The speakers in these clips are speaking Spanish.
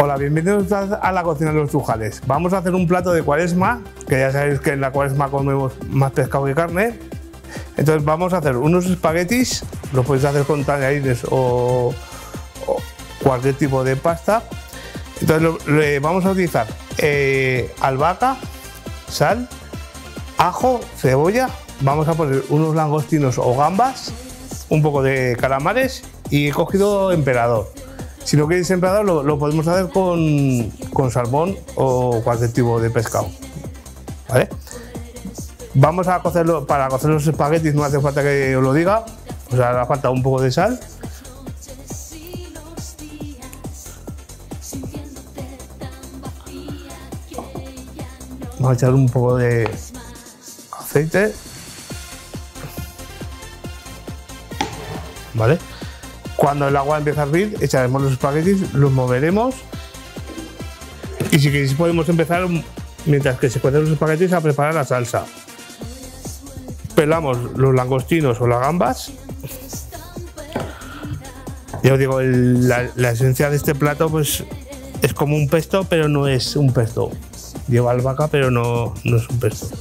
Hola, bienvenidos a la cocina de los Trujales. Vamos a hacer un plato de cuaresma, que ya sabéis que en la cuaresma comemos más pescado que carne. Entonces vamos a hacer unos espaguetis, lo podéis hacer con tallarines o, cualquier tipo de pasta. Entonces vamos a utilizar eh, albahaca, sal, ajo, cebolla, vamos a poner unos langostinos o gambas, un poco de calamares y he cogido emperador. Si no queréis emperador lo, podemos hacer con, con, salmón o cualquier tipo de pescado. ¿Vale? Vamos a cocerlo, para cocer los espaguetis no hace falta que os lo diga, o sea, hará falta un poco de sal. Vamos a echar un poco de aceite. ¿Vale? Cuando el agua empieza a hervir, echaremos los espaguetis, los moveremos. Y si queréis podemos empezar, mientras que se cuecen los espaguetis, a preparar la salsa. Pelamos los langostinos o las gambas. Ya os digo, la, esencia de este plato pues es como un pesto, pero no es un pesto. Lleva albahaca, pero no, no es un pesto.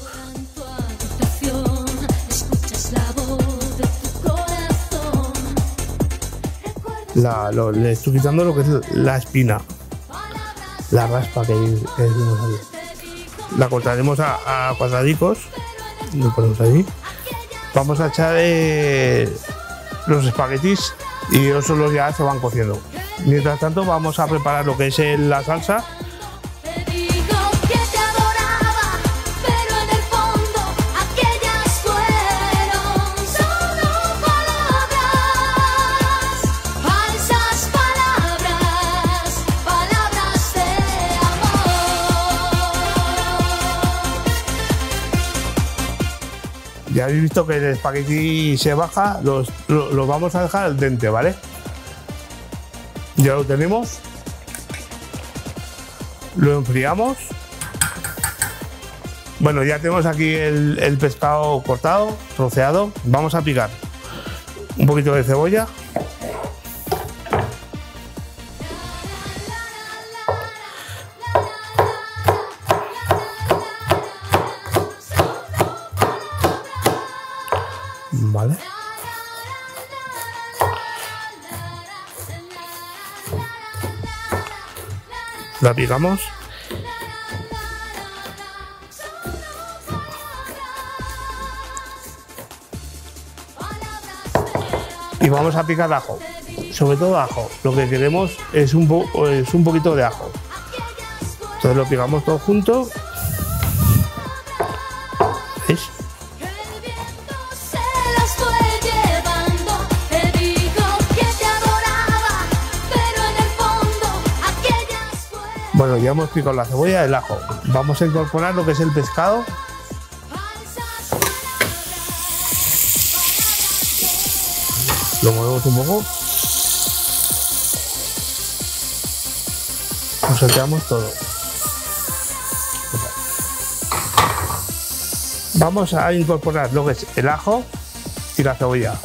La, le estoy quitando lo que es la espina, la raspa que, decimos ahí. La cortaremos a, cuadradicos, lo ponemos ahí. Vamos a echar eh, los espaguetis y ellos solo ya se van cociendo. Mientras tanto vamos a preparar lo que es la salsa Ya habéis visto que el espagueti se baja, lo, vamos a dejar al dente, ¿vale? Ya lo tenemos. Lo enfriamos. Bueno, ya tenemos aquí el, el pescado cortado, troceado. Vamos a picar un poquito de cebolla. La picamos. Y vamos a picar ajo. Sobre todo ajo. Lo que queremos es un, es un poquito de ajo. Entonces lo picamos todo junto Bueno, ya hemos picado la cebolla el ajo. Vamos a incorporar lo que es el pescado. Lo movemos un poco. Nos salteamos todo. Vamos a incorporar lo que es el ajo y la cebolla.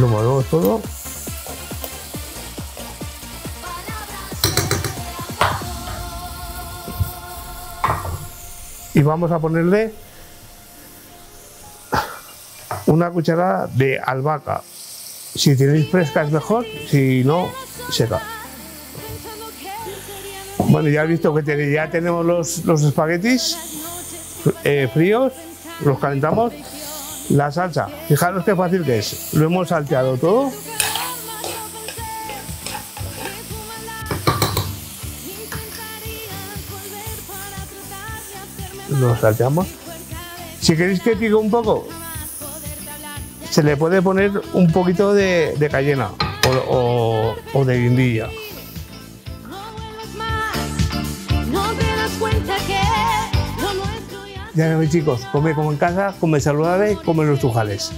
Lo movemos todo. Y vamos a ponerle una cucharada de albahaca. Si tenéis fresca es mejor si no seca. Bueno ya he visto que ya tenemos los, los espaguetis eh, fríos los calentamos la salsa, fijaros qué fácil que es. Lo hemos salteado todo. Lo salteamos. Si queréis que pique un poco, se le puede poner un poquito de, cayena o, o de guindilla. Ya veis chicos, come como en casa, come saludable, come los tujales.